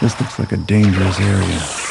This looks like a dangerous area.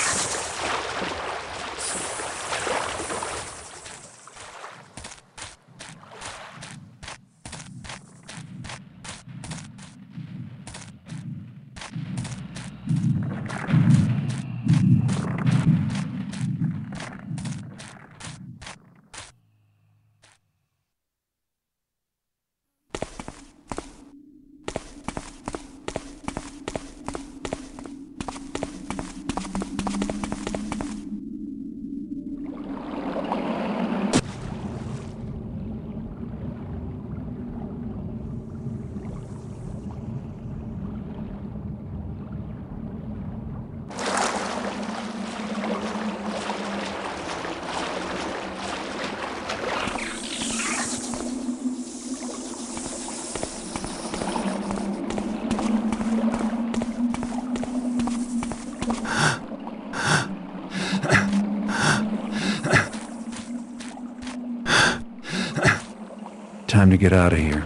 Time to get out of here.